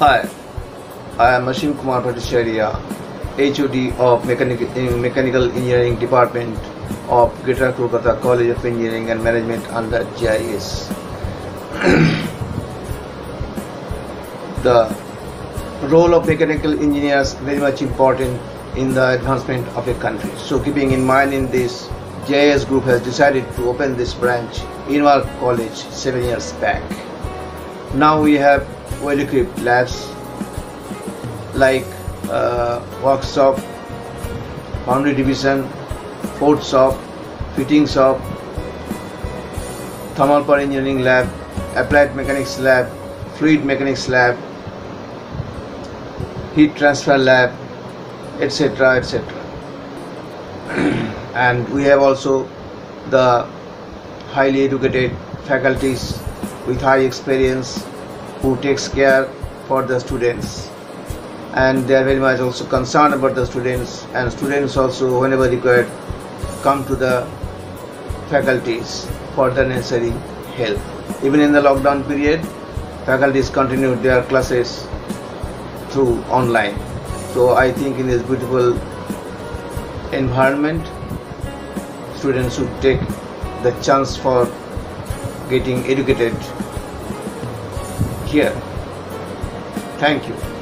Hi, I am Ashim Kumar Bhattacharya, HOD of Mechanical, Engineering Department of Greater Kolkata College of Engineering and Management under JIS. the role of mechanical engineers very much important in the advancement of a country. So keeping in mind in this, JIS group has decided to open this branch in our college seven years back. Now we have well-equipped labs like uh, workshop, foundry division, forge shop, fitting shop, thermal power engineering lab, applied mechanics lab, fluid mechanics lab, heat transfer lab, etc. etc. and we have also the highly educated faculties with high experience who takes care for the students. And they are very much also concerned about the students. And students also whenever required come to the faculties for the necessary help. Even in the lockdown period faculties continued their classes through online. So i think in this beautiful environment students should take the chance for getting educated here. Thank you